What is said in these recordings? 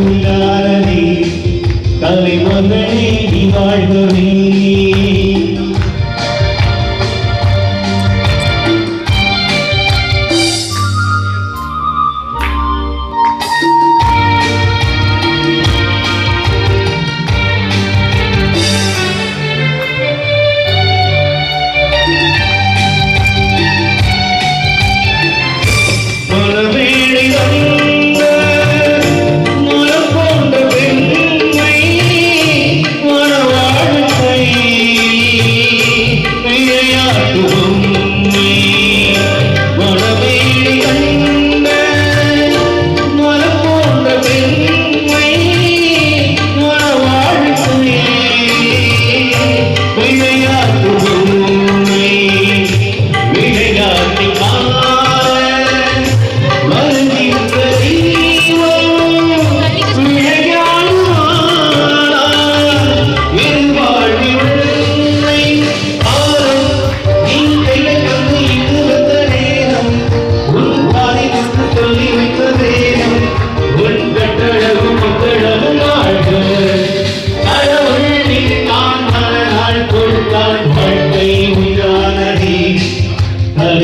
உள்ளாரதே கலை மகளே நீ வாழ்கவே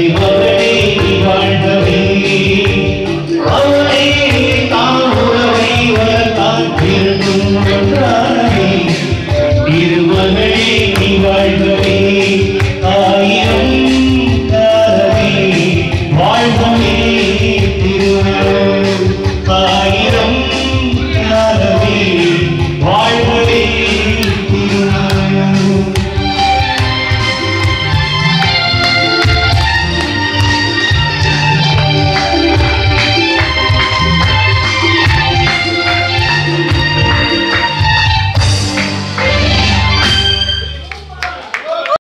arriba